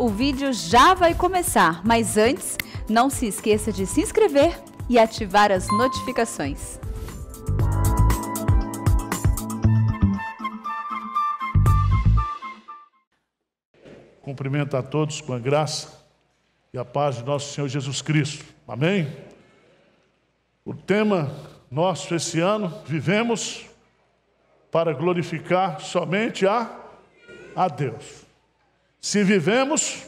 O vídeo já vai começar, mas antes, não se esqueça de se inscrever e ativar as notificações. Cumprimento a todos com a graça e a paz de nosso Senhor Jesus Cristo. Amém? O tema nosso esse ano, vivemos para glorificar somente a, a Deus. Se vivemos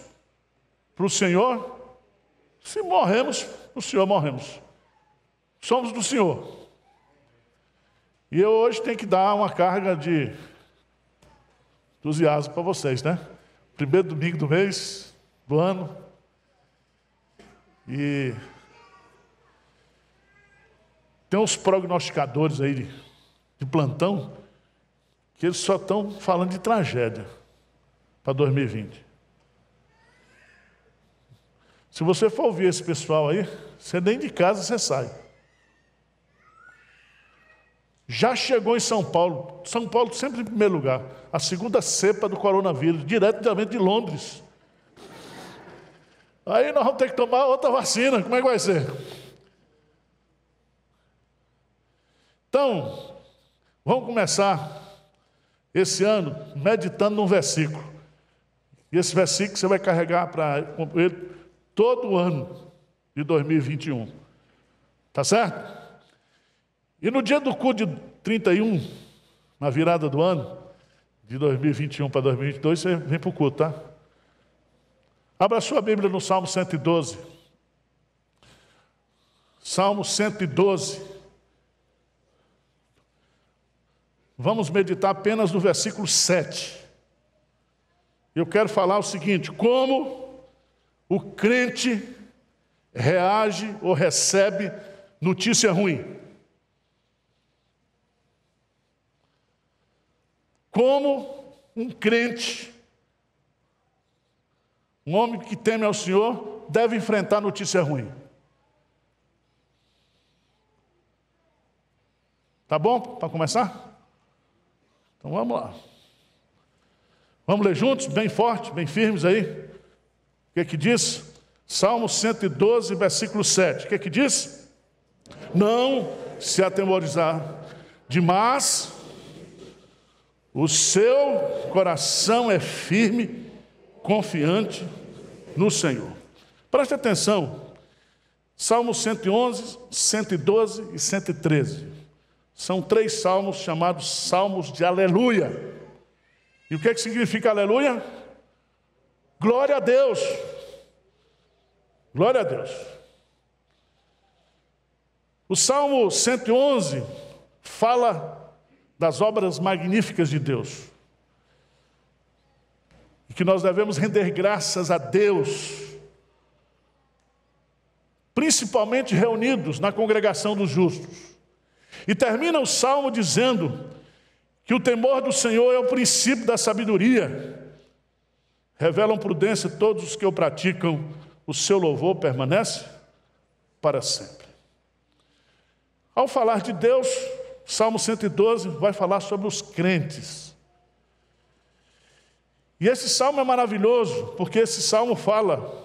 para o Senhor, se morremos, o Senhor morremos. Somos do Senhor. E eu hoje tenho que dar uma carga de entusiasmo para vocês, né? Primeiro domingo do mês, do ano. E tem uns prognosticadores aí de, de plantão que eles só estão falando de tragédia para 2020. Se você for ouvir esse pessoal aí, você nem de casa você sai. Já chegou em São Paulo, São Paulo sempre em primeiro lugar, a segunda cepa do coronavírus, diretamente de Londres. Aí nós vamos ter que tomar outra vacina, como é que vai ser? Então, vamos começar esse ano meditando num versículo. E esse versículo você vai carregar para ele todo o ano de 2021. Tá certo? E no dia do culto de 31, na virada do ano, de 2021 para 2022, você vem para o culto, tá? Abra sua Bíblia no Salmo 112. Salmo 112. Vamos meditar apenas no versículo 7. Eu quero falar o seguinte: como o crente reage ou recebe notícia ruim. Como um crente, um homem que teme ao Senhor, deve enfrentar notícia ruim. Tá bom para começar? Então vamos lá. Vamos ler juntos, bem forte, bem firmes aí. O que que diz? Salmo 112, versículo 7. O que que diz? Não se atemorizar demais, o seu coração é firme, confiante no Senhor. Preste atenção. Salmo 111, 112 e 113. São três salmos chamados salmos de aleluia. E o que, é que significa aleluia? Glória a Deus. Glória a Deus. O Salmo 111 fala das obras magníficas de Deus. E que nós devemos render graças a Deus, principalmente reunidos na congregação dos justos. E termina o salmo dizendo que o temor do Senhor é o princípio da sabedoria. Revelam prudência todos os que o praticam, o seu louvor permanece para sempre. Ao falar de Deus, Salmo 112 vai falar sobre os crentes. E esse salmo é maravilhoso, porque esse salmo fala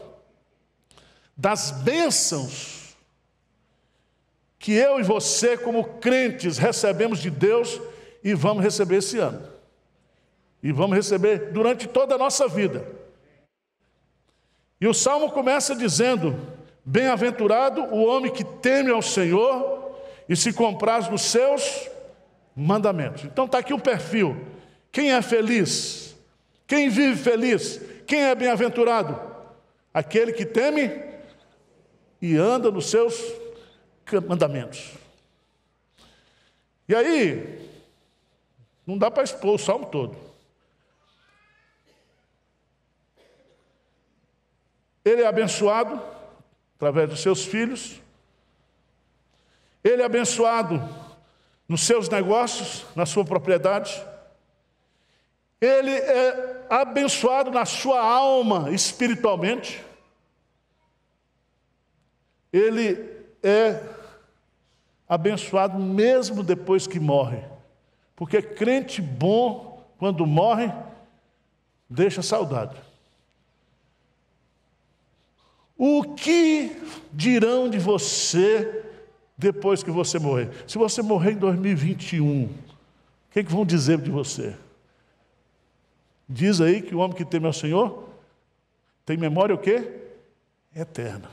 das bênçãos que eu e você, como crentes, recebemos de Deus e vamos receber esse ano. E vamos receber durante toda a nossa vida. E o salmo começa dizendo: Bem-aventurado o homem que teme ao Senhor e se compraz nos seus mandamentos. Então está aqui o perfil. Quem é feliz? Quem vive feliz? Quem é bem-aventurado? Aquele que teme e anda nos seus mandamentos. E aí, não dá para expor o salmo todo. Ele é abençoado através dos seus filhos. Ele é abençoado nos seus negócios, na sua propriedade. Ele é abençoado na sua alma espiritualmente. Ele é abençoado mesmo depois que morre. Porque crente bom, quando morre, deixa saudade. O que dirão de você depois que você morrer? Se você morrer em 2021, o que, é que vão dizer de você? Diz aí que o homem que teme ao Senhor tem memória o quê? Eterna.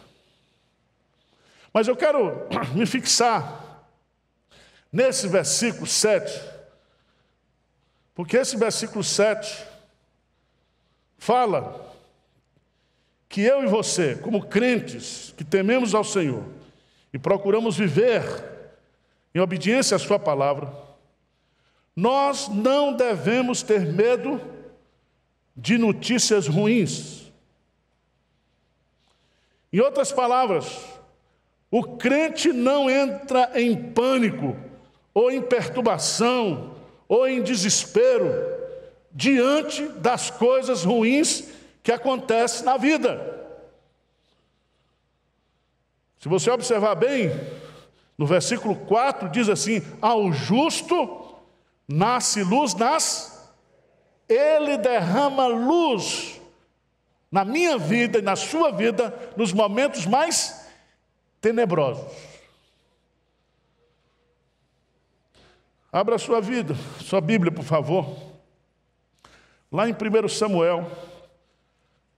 Mas eu quero me fixar nesse versículo 7, porque esse versículo 7 fala que eu e você, como crentes que tememos ao Senhor e procuramos viver em obediência à Sua palavra, nós não devemos ter medo de notícias ruins. Em outras palavras, o crente não entra em pânico, ou em perturbação, ou em desespero diante das coisas ruins que acontecem na vida. Se você observar bem, no versículo 4 diz assim: Ao justo nasce luz nas, ele derrama luz na minha vida e na sua vida nos momentos mais tenebrosos. Abra sua vida, sua Bíblia, por favor. Lá em 1 Samuel,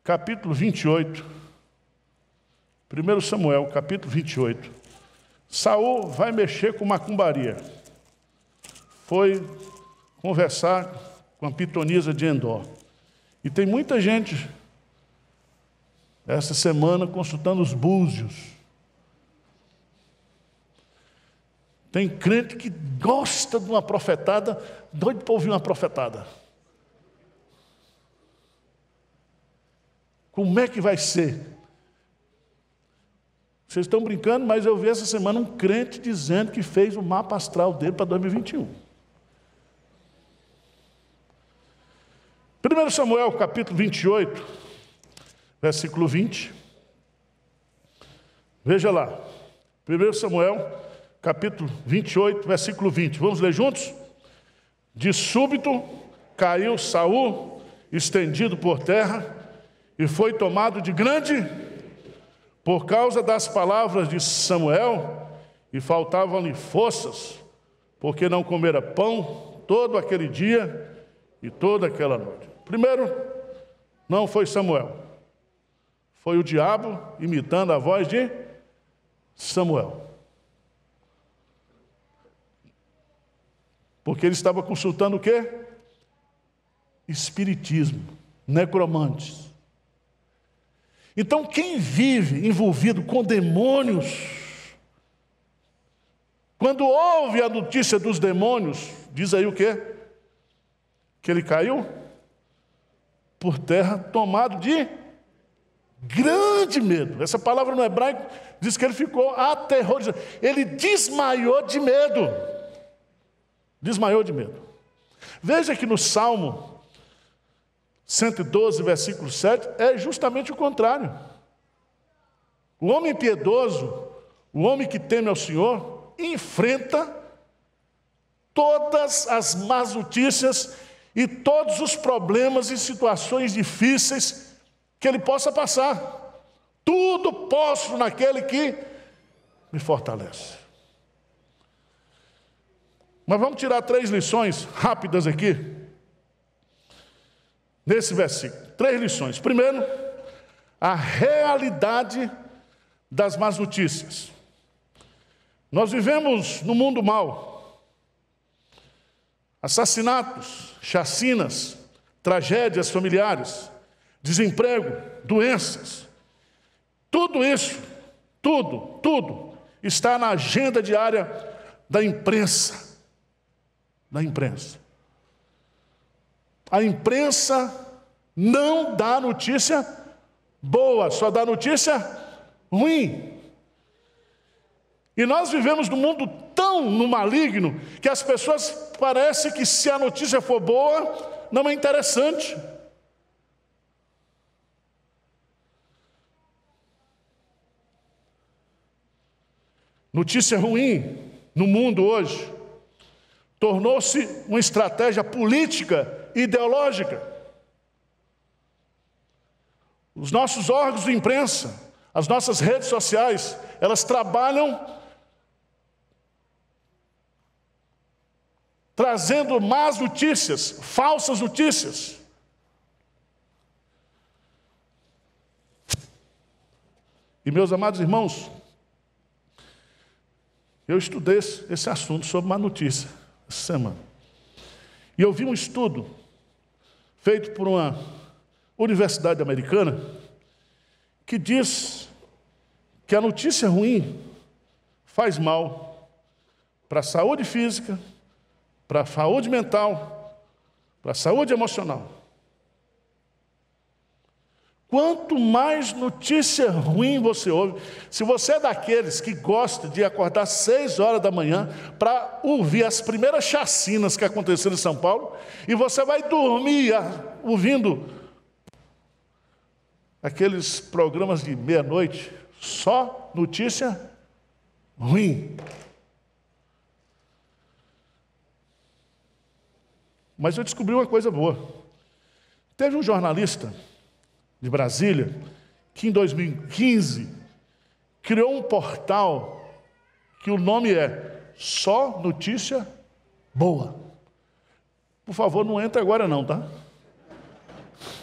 capítulo 28. 1 Samuel, capítulo 28. Saul vai mexer com macumbaria. Foi conversar com a pitonisa de Endor. E tem muita gente essa semana consultando os búzios Tem crente que gosta de uma profetada, doido para ouvir uma profetada. Como é que vai ser? Vocês estão brincando, mas eu vi essa semana um crente dizendo que fez o mapa astral dele para 2021. 1 Samuel capítulo 28, versículo 20. Veja lá. 1 Samuel capítulo 28, versículo 20. Vamos ler juntos? De súbito caiu Saul, estendido por terra, e foi tomado de grande por causa das palavras de Samuel, e faltavam-lhe forças, porque não comera pão todo aquele dia e toda aquela noite. Primeiro, não foi Samuel, foi o diabo imitando a voz de Samuel. Porque ele estava consultando o quê? Espiritismo, necromantes. Então, quem vive envolvido com demônios, quando ouve a notícia dos demônios, diz aí o quê? Que ele caiu por terra, tomado de grande medo. Essa palavra no hebraico diz que ele ficou aterrorizado. Ele desmaiou de medo. Desmaiou de medo. Veja que no Salmo 112, versículo 7, é justamente o contrário. O homem piedoso, o homem que teme ao Senhor, enfrenta todas as más notícias e todos os problemas e situações difíceis que ele possa passar. Tudo posso naquele que me fortalece. Mas vamos tirar três lições rápidas aqui, nesse versículo. Três lições. Primeiro, a realidade das más notícias. Nós vivemos no mundo mal. Assassinatos, chacinas, tragédias familiares, desemprego, doenças. Tudo isso, tudo, tudo está na agenda diária da imprensa da imprensa. A imprensa não dá notícia boa, só dá notícia ruim. E nós vivemos num mundo tão no maligno que as pessoas parecem que se a notícia for boa, não é interessante. Notícia ruim no mundo hoje tornou-se uma estratégia política e ideológica. Os nossos órgãos de imprensa, As nossas redes sociais, elas trabalham trazendo más notícias, falsas notícias. E meus amados irmãos, eu estudei esse assunto sobre má notícia semana. E eu vi um estudo feito por uma universidade americana que diz que a notícia ruim faz mal para a saúde física, para a saúde mental, para a saúde emocional. Quanto mais notícia ruim você ouve, se você é daqueles que gosta de acordar seis horas da manhã para ouvir as primeiras chacinas que aconteceram em São Paulo, e você vai dormir ouvindo aqueles programas de meia-noite, só notícia ruim. Mas eu descobri uma coisa boa. Teve um jornalista de Brasília que em 2015 criou um portal que o nome é Só Notícia Boa. Por favor, não entre agora não, tá?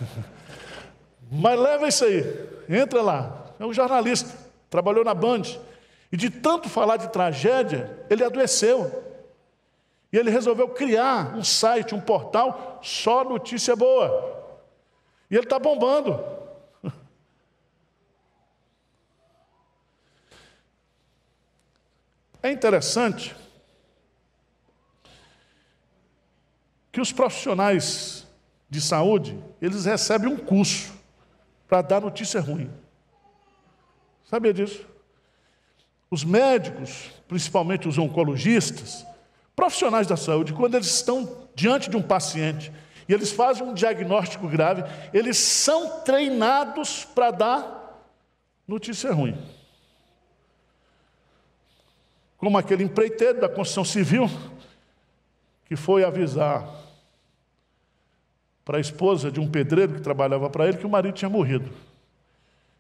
Mas leva isso aí, entra lá. É um jornalista, trabalhou na Band. E de tanto falar de tragédia, ele adoeceu. E ele resolveu criar um site, um portal, só notícia boa. E ele está bombando. É interessante que os profissionais de saúde, eles recebem um curso para dar notícia ruim. Sabia disso? Os médicos, principalmente os oncologistas, profissionais da saúde, quando eles estão diante de um paciente e eles fazem um diagnóstico grave, eles são treinados para dar notícia ruim. Como aquele empreiteiro da construção civil que foi avisar para a esposa de um pedreiro que trabalhava para ele que o marido tinha morrido.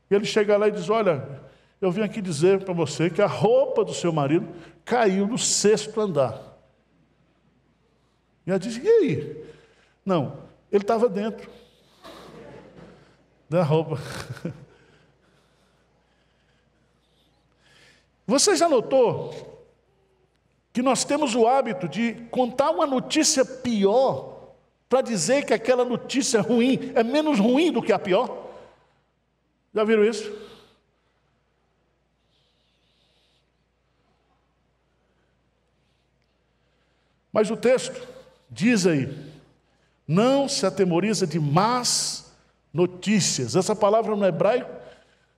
E ele chega lá e diz: Olha, eu vim aqui dizer para você que a roupa do seu marido caiu no sexto andar. E ela diz: E aí? Não, ele estava dentro da roupa. Você já notou que nós temos o hábito de contar uma notícia pior para dizer que aquela notícia ruim é menos ruim do que a pior. Já viram isso? Mas o texto diz aí: não se atemoriza de más notícias. Essa palavra no hebraico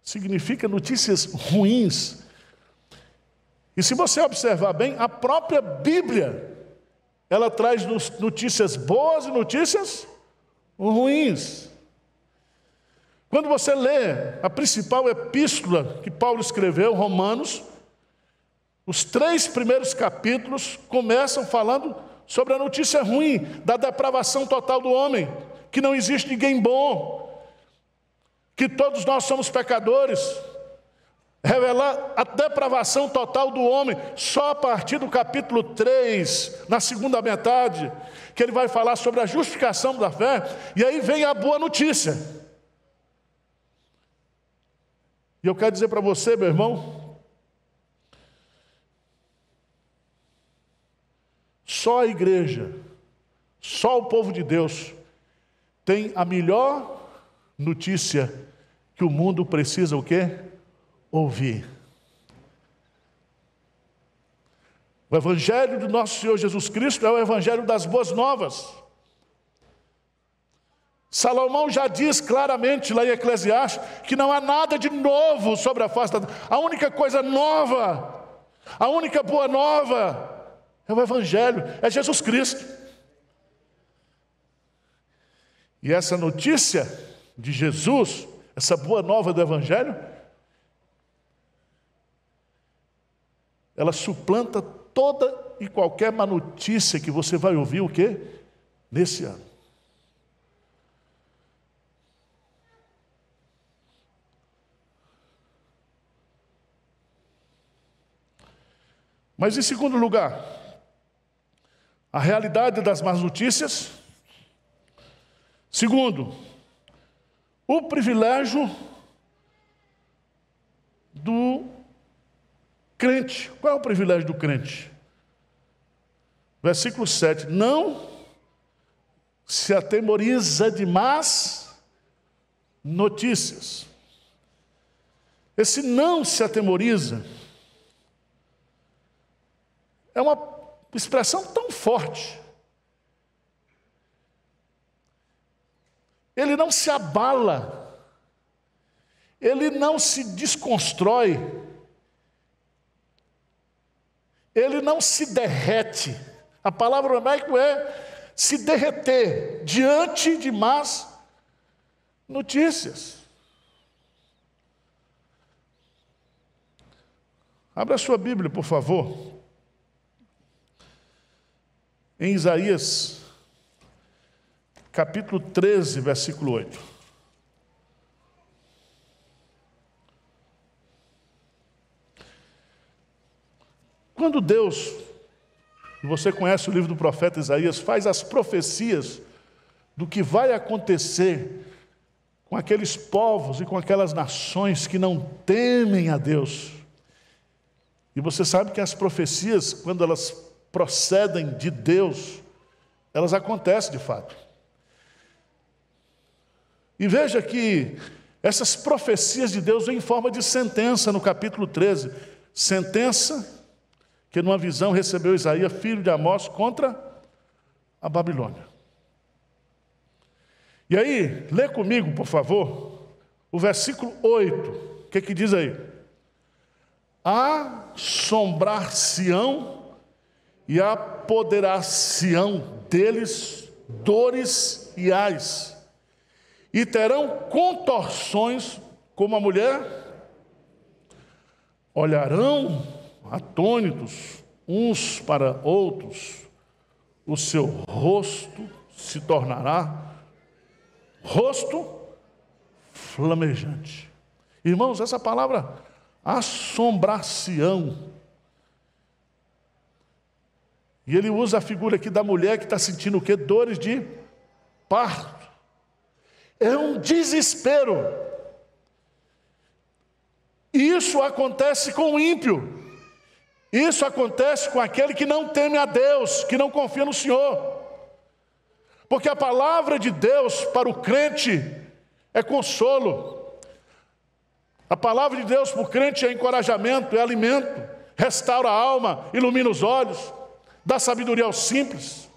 significa notícias ruins. E se você observar bem, a própria Bíblia ela traz notícias boas e notícias ruins. Quando você lê a principal epístola que Paulo escreveu, Romanos, os três primeiros capítulos começam falando sobre a notícia ruim da depravação total do homem, que não existe ninguém bom, que todos nós somos pecadores, revelar a depravação total do homem só a partir do capítulo 3, na segunda metade, que ele vai falar sobre a justificação da fé, e aí vem a boa notícia. E eu quero dizer para você, meu irmão, só a igreja, só o povo de Deus tem a melhor notícia que o mundo precisa o quê? ouvir. O Evangelho do nosso Senhor Jesus Cristo é o Evangelho das boas novas. Salomão já diz claramente lá em Eclesiastes que não há nada de novo sobre a face da A única coisa nova, a única boa nova é o Evangelho, é Jesus Cristo. E essa notícia de Jesus, essa boa nova do Evangelho, ela suplanta toda e qualquer má notícia que você vai ouvir o quê? Nesse ano. Mas em segundo lugar, a realidade das más notícias. Segundo, o privilégio do crente. Qual é o privilégio do crente? Versículo 7: Não se atemoriza de más notícias. Esse não se atemoriza é uma expressão tão forte. Ele não se abala, ele não se desconstrói, ele não se derrete. A palavra hebraica é se derreter diante de más notícias. Abra sua Bíblia, por favor. Em Isaías, capítulo 13, versículo 8. Quando Deus, você conhece o livro do profeta Isaías, faz as profecias do que vai acontecer com aqueles povos e com aquelas nações que não temem a Deus. E você sabe que as profecias, quando elas procedem de Deus, elas acontecem de fato. E veja que essas profecias de Deus vêm em forma de sentença no capítulo 13. Sentença que numa visão recebeu Isaías, filho de Amós, contra a Babilônia. E aí, lê comigo, por favor, o versículo 8. O que, que diz aí? Assombrar-se-ão e apoderar-se-ão deles dores e ais, e terão contorções como a mulher, olharão atônitos uns para outros, o seu rosto se tornará rosto flamejante. Irmãos, essa palavra assombração e ele usa a figura aqui da mulher que está sentindo o quê? Dores de parto. É um desespero. Isso acontece com o ímpio. Isso acontece com aquele que não teme a Deus, que não confia no Senhor. Porque a palavra de Deus para o crente é consolo. A palavra de Deus para o crente é encorajamento, é alimento, restaura a alma, ilumina os olhos dá sabedoria aos simples.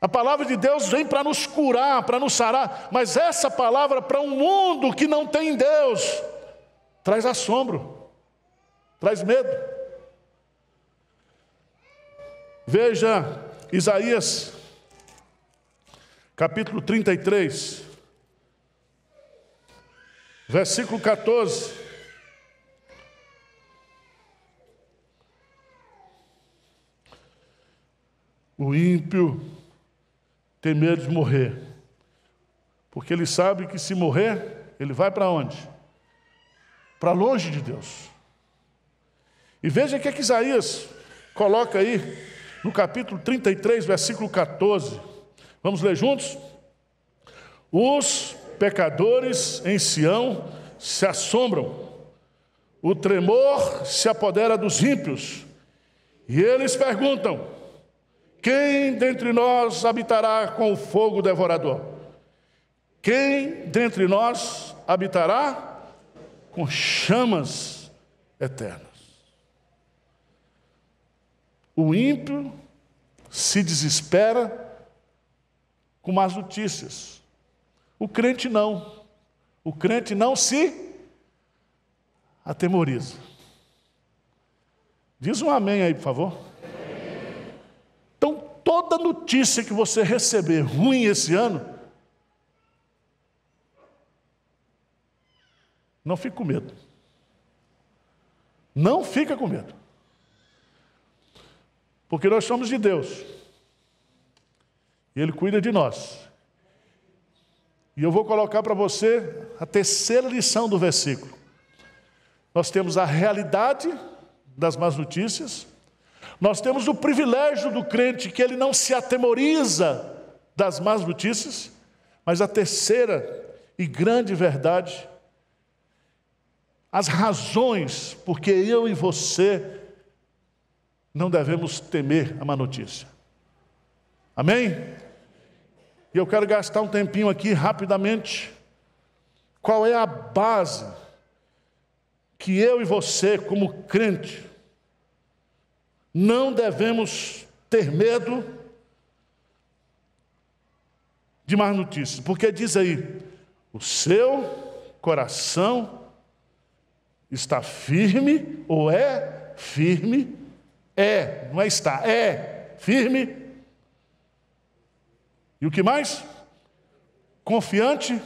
A palavra de Deus vem para nos curar, para nos sarar, mas essa palavra para um mundo que não tem Deus traz assombro, traz medo. Veja Isaías, capítulo 33, versículo 14. O ímpio tem medo de morrer, porque ele sabe que se morrer, ele vai para onde? Para longe de Deus. E veja o que, é que Isaías coloca aí no capítulo 33, versículo 14. Vamos ler juntos? Os pecadores em Sião se assombram, o tremor se apodera dos ímpios, e eles perguntam: quem dentre nós habitará com o fogo devorador? Quem dentre nós habitará com chamas eternas? O ímpio se desespera com más notícias. O crente não. O crente não se atemoriza. Diz um amém aí, por favor. Toda notícia que você receber ruim esse ano, não fique com medo. Não fica com medo. Porque nós somos de Deus. E Ele cuida de nós. E eu vou colocar para você a terceira lição do versículo. Nós temos a realidade das más notícias. Nós temos o privilégio do crente que ele não se atemoriza das más notícias. Mas a terceira e grande verdade, as razões porque eu e você não devemos temer a má notícia. Amém? E eu quero gastar um tempinho aqui rapidamente. Qual é a base que eu e você, como crente, não devemos ter medo de más notícias? Porque diz aí: o seu coração está firme ou é firme? É, não é está, é firme. E o que mais? Confiante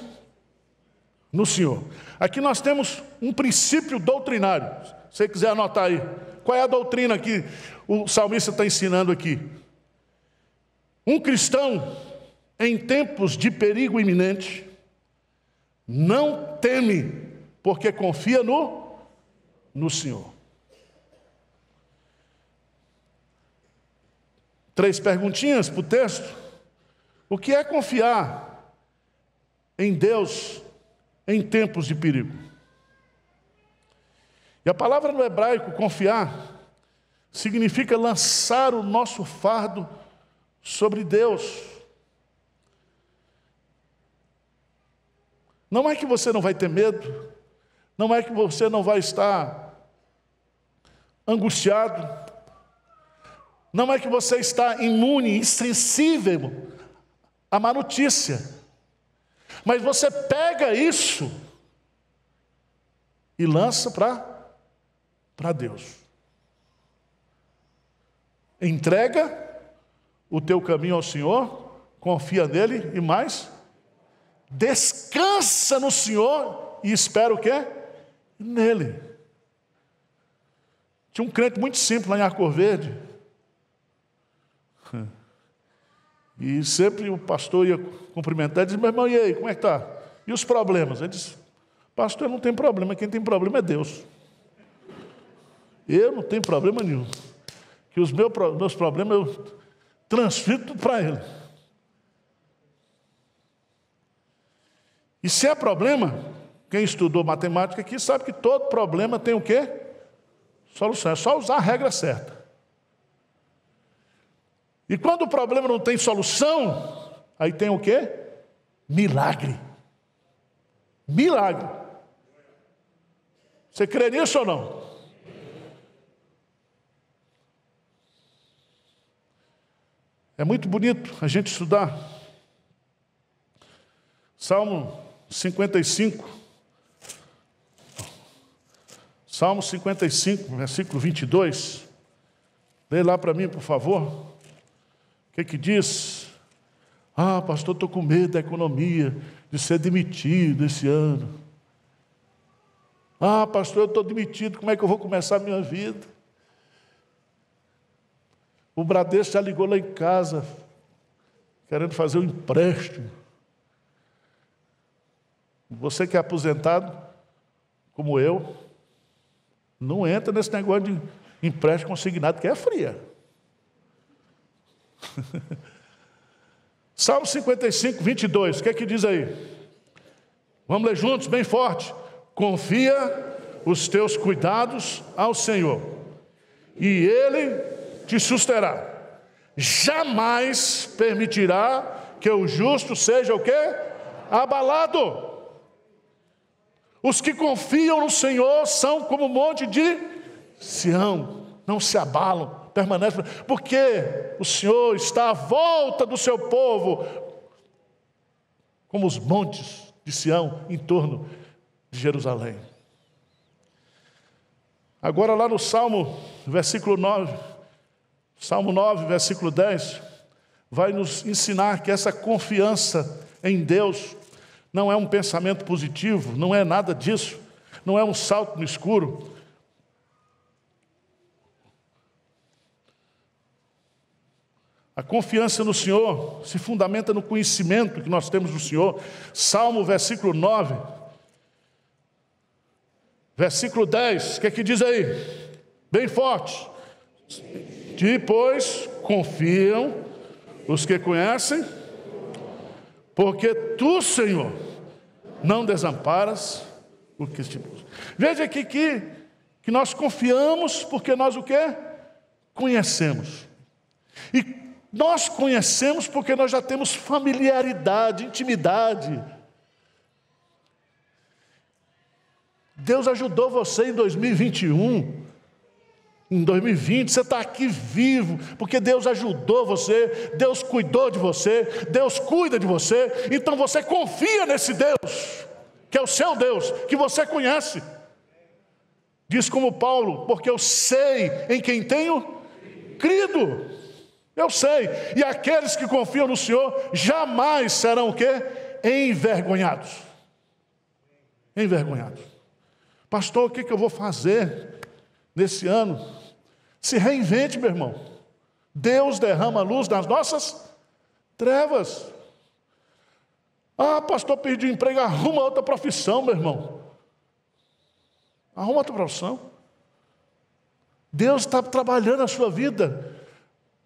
no Senhor. Aqui nós temos um princípio doutrinário. Se você quiser anotar aí. Qual é a doutrina que o salmista está ensinando aqui? Um cristão, em tempos de perigo iminente, não teme, porque confia no, no Senhor. Três perguntinhas para o texto. O que é confiar em Deus em tempos de perigo. E a palavra no hebraico, confiar, significa lançar o nosso fardo sobre Deus. Não é que você não vai ter medo, não é que você não vai estar angustiado, não é que você está imune, insensível à má notícia. Mas você pega isso e lança para Deus. Entrega o teu caminho ao Senhor, confia nele e mais, descansa no Senhor e espera o quê? Nele. Tinha um crente muito simples lá em Arcor Verde. E sempre o pastor ia cumprimentar e dizia, meu irmão, e aí, como é que está? E os problemas? Ele disse, pastor, não tem problema, quem tem problema é Deus. Eu não tenho problema nenhum. Que os meus, meus problemas eu transfiro para Ele. E se é problema, quem estudou matemática aqui sabe que todo problema tem o quê? Solução. É só usar a regra certa. E quando o problema não tem solução, aí tem o quê? Milagre. Milagre. Você crê nisso ou não? É muito bonito a gente estudar. Salmo 55. Salmo 55, versículo 22. Lê lá para mim, por favor. O que, que diz? Ah, pastor, estou com medo da economia, de ser demitido esse ano. Ah, pastor, eu estou demitido, como é que eu vou começar a minha vida? O Bradesco já ligou lá em casa, querendo fazer um empréstimo. Você que é aposentado, como eu, não entra nesse negócio de empréstimo consignado, que é fria. Salmo 55, 22, o que é que diz aí? Vamos ler juntos, bem forte. Confia os teus cuidados ao Senhor, e Ele te susterá. Jamais permitirá que o justo seja o quê? Abalado. Os que confiam no Senhor são como o monte de Sião, não se abalam permanece, porque o Senhor está à volta do seu povo, como os montes de Sião em torno de Jerusalém. Agora, lá no Salmo, versículo 9, Salmo 9, versículo 10, vai nos ensinar que essa confiança em Deus não é um pensamento positivo, não é nada disso, não é um salto no escuro, A confiança no Senhor se fundamenta no conhecimento que nós temos do Senhor. Salmo, versículo 9. Versículo 10, o que é que diz aí? Bem forte. Depois confiam os que conhecem, porque tu, Senhor, não desamparas o que te busca. Veja aqui que, que nós confiamos porque nós o que? Conhecemos. E nós conhecemos porque nós já temos familiaridade, intimidade. Deus ajudou você em 2021 em 2020, você está aqui vivo, porque Deus ajudou você, Deus cuidou de você, Deus cuida de você, então você confia nesse Deus, que é o seu Deus, que você conhece. Diz como Paulo, porque eu sei em quem tenho crido. Eu sei. E aqueles que confiam no Senhor jamais serão o quê? Envergonhados. Envergonhados. Pastor, o que, que eu vou fazer nesse ano? Se reinvente, meu irmão. Deus derrama luz nas nossas trevas. Ah, pastor, perdi o emprego, arruma outra profissão, meu irmão. Arruma outra profissão. Deus está trabalhando a sua vida.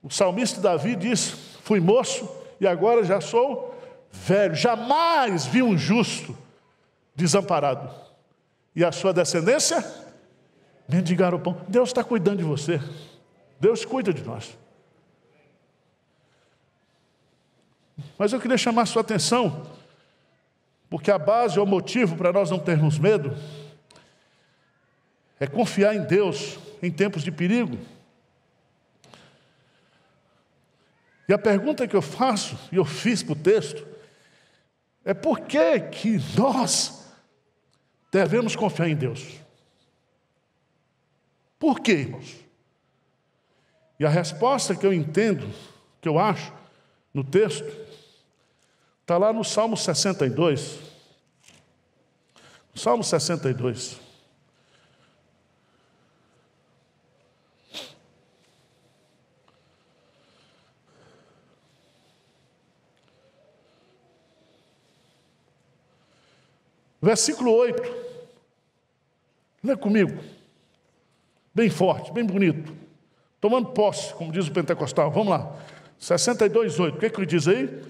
O salmista Davi diz: Fui moço e agora já sou velho. Jamais vi um justo desamparado. E a sua descendência mendigar o pão. Deus está cuidando de você. Deus cuida de nós. Mas eu queria chamar sua atenção, porque a base ou motivo para nós não termos medo é confiar em Deus em tempos de perigo. E a pergunta que eu faço, e eu fiz para o texto, é por que, que nós devemos confiar em Deus? Por quê, irmãos? E a resposta que eu entendo, que eu acho, no texto, está lá no Salmo 62. Salmo 62. Versículo 8. Lê comigo bem forte, bem bonito, tomando posse, como diz o pentecostal. Vamos lá. 62, 8. O que, é que ele diz aí?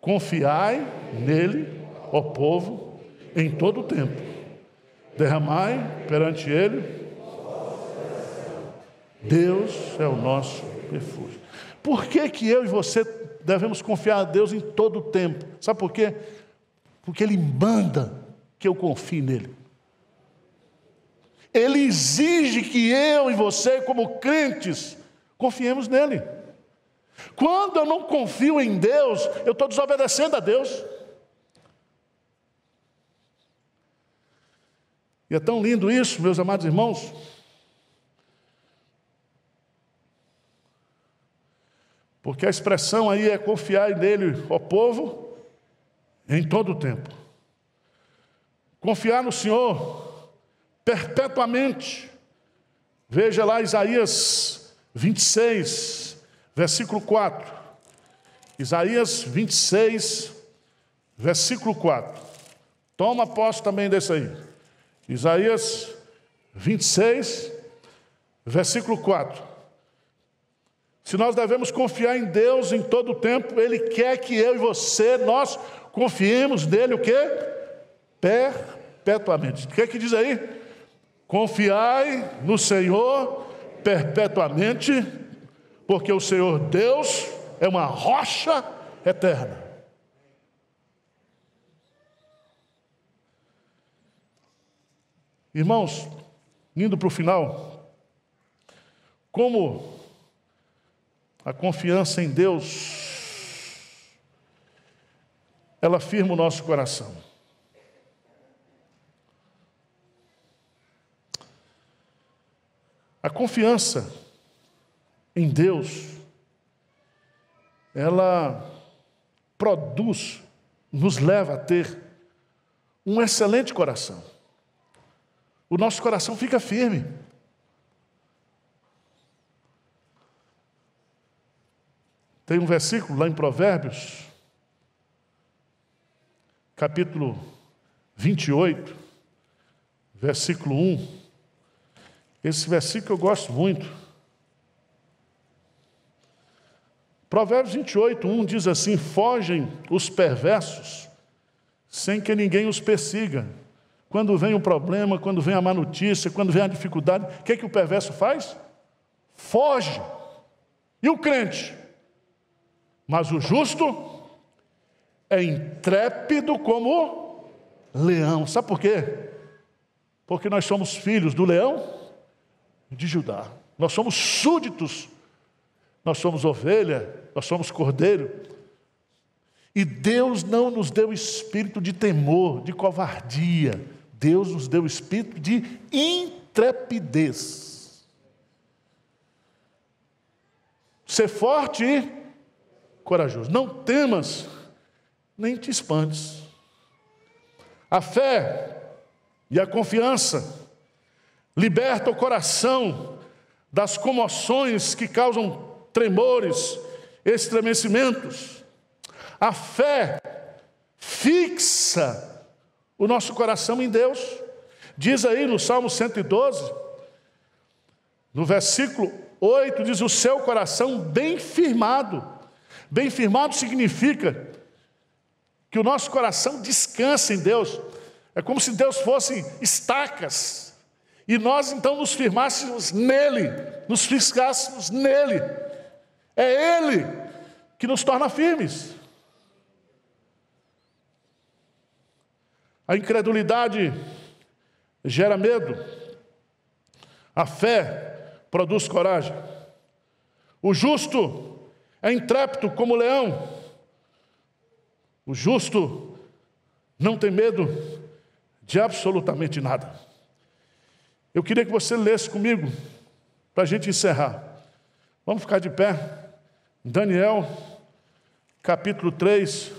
Confiai nele, ó povo, em todo o tempo. Derramai perante ele. Deus é o nosso refúgio. Por que, que eu e você devemos confiar a Deus em todo o tempo? Sabe por quê? Porque Ele manda que eu confie nele. Ele exige que eu e você, como crentes, confiemos nele. Quando eu não confio em Deus, eu estou desobedecendo a Deus. E é tão lindo isso, meus amados irmãos. Porque a expressão aí é confiar nele, ó povo, em todo o tempo. Confiar no Senhor perpetuamente. Veja lá Isaías 26, versículo 4. Isaías 26, versículo 4. Toma posse também desse aí. Isaías 26, versículo 4. Se nós devemos confiar em Deus em todo o tempo, Ele quer que eu e você, nós confiemos nele o quê? Perpetuamente. O que é que diz aí? Confiai no Senhor perpetuamente, porque o Senhor Deus é uma rocha eterna. Irmãos, indo para o final, como a confiança em Deus, ela firma o nosso coração. A confiança em Deus, ela produz, nos leva a ter um excelente coração. O nosso coração fica firme. Tem um versículo lá em Provérbios, capítulo 28, versículo 1 Esse versículo eu gosto muito. Provérbios 28, 1 diz assim: Fogem os perversos sem que ninguém os persiga. Quando vem um problema, quando vem a má notícia, quando vem a dificuldade, o que, é que o perverso faz? Foge. E o crente? Mas o justo é intrépido como leão. Sabe por quê? Porque nós somos filhos do leão de Judá. Nós somos súditos, nós somos ovelha, nós somos cordeiro. E Deus não nos deu espírito de temor, de covardia. Deus nos deu espírito de intrepidez. Ser forte e corajoso. Não temas, nem te espantes. A fé e a confiança liberta o coração das comoções que causam tremores, estremecimentos. A fé fixa o nosso coração em Deus. Diz aí no Salmo 112, no versículo 8, diz: O seu coração bem firmado. Bem firmado significa que o nosso coração descansa em Deus. É como se Deus fosse estacas e nós então nos firmássemos nele, nos fiscássemos nele. É ele que nos torna firmes. A incredulidade gera medo. A fé produz coragem. O justo é intrépido como o leão. O justo não tem medo de absolutamente nada. Eu queria que você lesse comigo, para a gente encerrar. Vamos ficar de pé. Daniel, capítulo 3,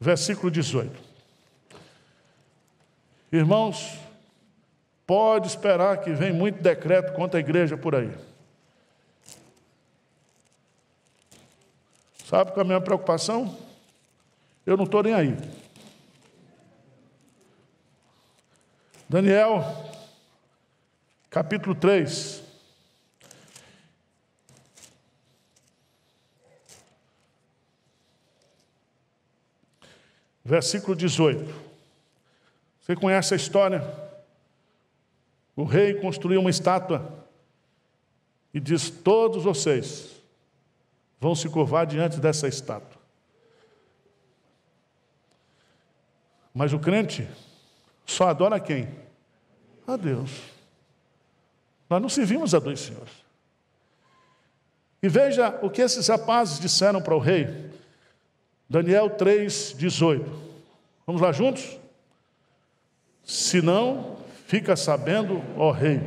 versículo 18. Irmãos, pode esperar que vem muito decreto contra a igreja por aí. Sabe qual é a minha preocupação? Eu não estou nem aí. Daniel capítulo 3. Versículo 18. Você conhece a história? O rei construiu uma estátua e diz: Todos vocês vão se curvar diante dessa estátua. Mas o crente só adora quem? A Deus. Nós não servimos a dois senhores. E veja o que esses rapazes disseram para o rei. Daniel 3, 18. Vamos lá juntos? Se não, fica sabendo, ó rei,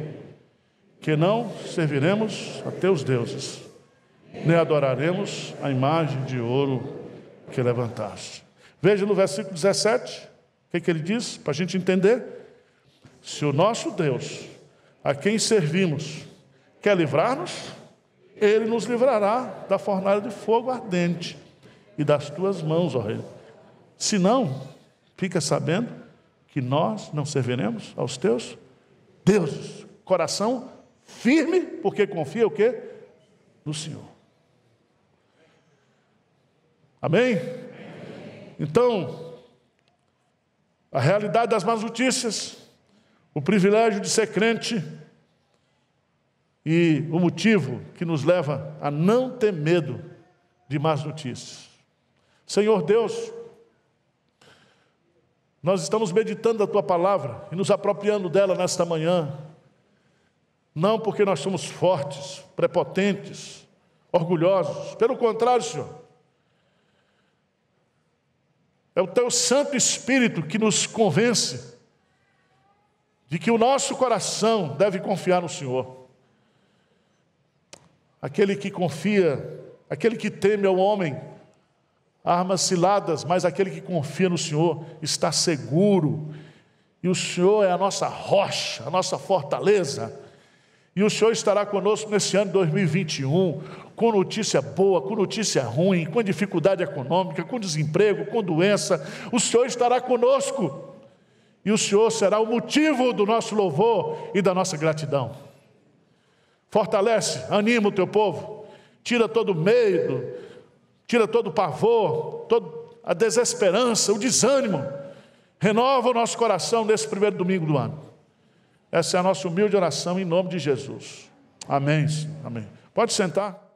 que não serviremos a teus deuses, nem adoraremos a imagem de ouro que levantaste. Veja no versículo 17, o que, que ele diz, para a gente entender. Se o nosso Deus a quem servimos quer livrar-nos, ele nos livrará da fornalha de fogo ardente e das tuas mãos, ó rei. Se não, fica sabendo que nós não serviremos aos teus deuses. Coração firme, porque confia o quê? No Senhor. Amém? Então, a realidade das más notícias o privilégio de ser crente e o motivo que nos leva a não ter medo de más notícias. Senhor Deus, nós estamos meditando a tua palavra e nos apropriando dela nesta manhã, não porque nós somos fortes, prepotentes, orgulhosos, pelo contrário, Senhor. É o teu Santo Espírito que nos convence de que o nosso coração deve confiar no Senhor. Aquele que confia, aquele que teme ao homem, armas ciladas, mas aquele que confia no Senhor está seguro. E o Senhor é a nossa rocha, a nossa fortaleza. E o Senhor estará conosco nesse ano de 2021, com notícia boa, com notícia ruim, com dificuldade econômica, com desemprego, com doença. O Senhor estará conosco e o Senhor será o motivo do nosso louvor e da nossa gratidão. Fortalece, anima o teu povo, tira todo o medo, tira todo o pavor, toda a desesperança, o desânimo. Renova o nosso coração nesse primeiro domingo do ano. Essa é a nossa humilde oração em nome de Jesus. Amém. Amém. Pode sentar.